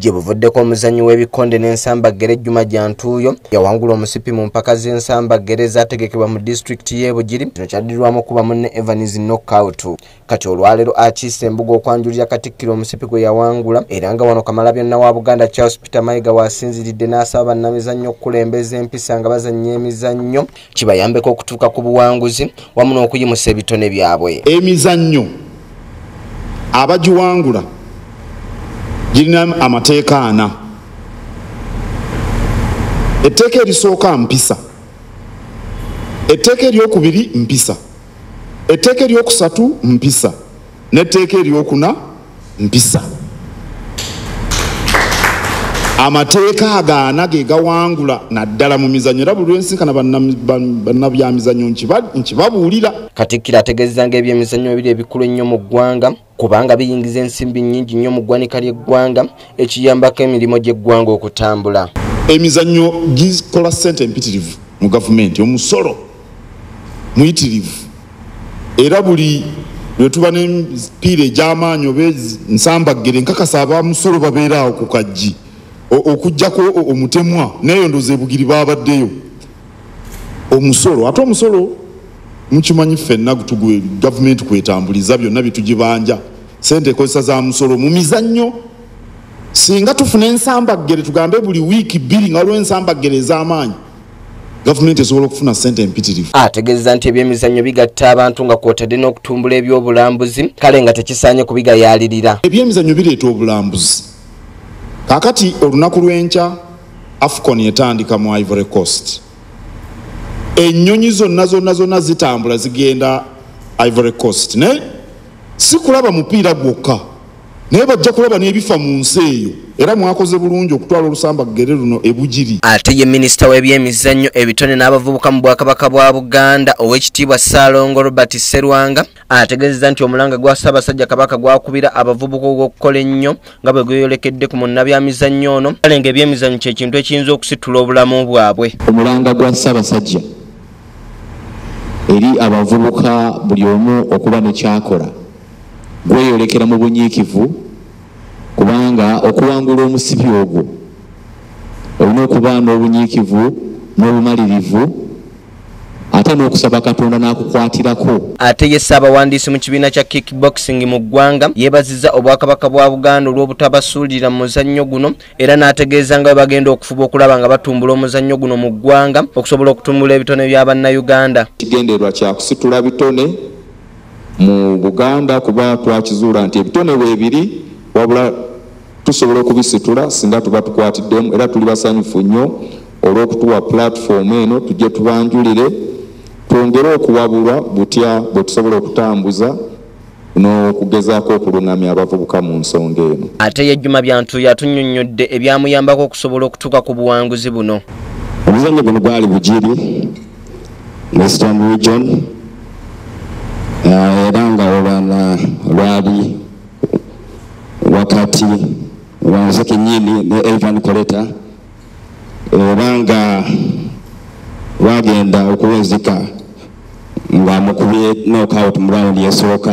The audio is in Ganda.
gye buvuddeko omuzannyi w'ebikonde n'ensambagere ejjuma gyantuuyo yawangula omusipi mu mpaka z'ensambagere ezaategekebwa mu disitulikiti y'e bugiri. Kino kyaddirwamu okuba munne evans knockout. Kati olwaleero akiisa embuga okwanjulira katikkiro omusipi gwe yawangula era nga wano kamalabyonna wa buganda charles peter mayiga waasinziridde n'asaba bannamizannyo okukulembeza empisa nga bazannya emizannyo kibayambeko okutuuka ku buwanguzi wamu n'okuyimusa ebitone byabwe. Emizannyo abagiwangula girina amateeka ana. Etteeka erisooka mpisa. Etteeka eryokubiri mpisa. Etteeka eryokusatu mpisa. N'etteeka eryokuna mpisa. Amateeka agaana ge gawangula naddala mu mizannyo era buli lwensinkana bannabyamizannyo nkibabuulira. Katikkiro ategeeza nga ebyemizannyo bibiri ebikulu ennyo mu ggwanga kubanga biyingiza ensimbi nnyingi nnyo mu ggwanika ly'eggwanga ekiyambako emirimu gy'eggwanga okutambula. Emizannyo gikola ssente empitirivu mu gavumenti omusolo muyitirivu. Era buli lwetuba n'emipiira egy'amaanyi oba nsambagere nkakasa abamusolo babeeraawo ku kaggi okugjako omutemwa neyondoza ebugiri babaddeyo omusolo ate omusolo mukimanyi ffenna gavumenti kwetambuliza byonna byetugibanja sente ekozesa za musolo mu mizannyo. Singa tufuna ensambagere tugambe buli wiiki bbiri nga waliwo ensambagere ez'amaanyi. Gavumenti esobola okufuna sente empitirivu ategeeza nti ebyemizannyo bigatta abantu nga kwotadde n'okutumbula ebyobulambuzi kale nga tekisaanye kubigayaalirira. Ebyemizannyo bireeta obulambuzi. Kakati olunaku lw'enkya afcon etandika mu ivory coast ennyonyi zonna zonna zonna zitambula zigenda ivory coast naye si kulaba mupiira gwokka. Naye bajja kulaba n'ebifa mu nsi eyo. Era mwakoze bulungi okutwala olusambagere luno ebugiri ate ye minisita w'ebyemizannyo ebitone n'abavubuka mu bwakabaka bwa buganda ow'ekitiibwa ssaalongo robert serwanga ategeezeza nti omulanga gwa ssaabasajja kabaka gwakubira abavubuka ogw'okukola ennyo nga bwe gweyolekedde ku munnabyamizannyo ono. Kale ng'ebyemizannyo kyekintu ekiyinza okusitula obulamu bwabwe. Omulanga gwa ssaabasajja eri abavubuka buli omu okuba nekyakola gweyolekera mu bunyiikivu kubanga okuwangula omusipi ogwo olina okuba n'obunyiikivu n'obumalirivu ate n'okusaba katonda n'akukwatirako ate ye ssaabawandiisi mu kibiina kya kickboxing mu ggwanga yeebazizza obwakabaka bwa buganda olw'obutabasuulira mu muzannyo guno era n'ategeeza nga bwe bagenda okufuba okulaba nga batumbula omuzannyo guno mu ggwanga okusobola okutumbula ebitone bya bannayuganda. Kigendererwa kyakusitula bitone mu buganda kuba twakizuula nti ebitone weebiri wabula tusobola okubisitula singa tuba tukwatiddemu era tuli basanyufu nnyo olw'okutuwa pulatifomu eno tujje tubanjulire twongere okuwabulwa butya bwe tusobola okutambuza n'okugezaako okulungamya abavubuka mu nsonga eno. Ate ye jjuma byantuyo atunnyonnyodde ebyamuyambako okusobola okutuuka ku buwanguzi buno. Omuzannyo guno gwali bugiri western region era nga olwana lwali wakati wanze kenyini ne evan coleta era nga lwagenda okuwezeka nga mukubye knockout mu esooka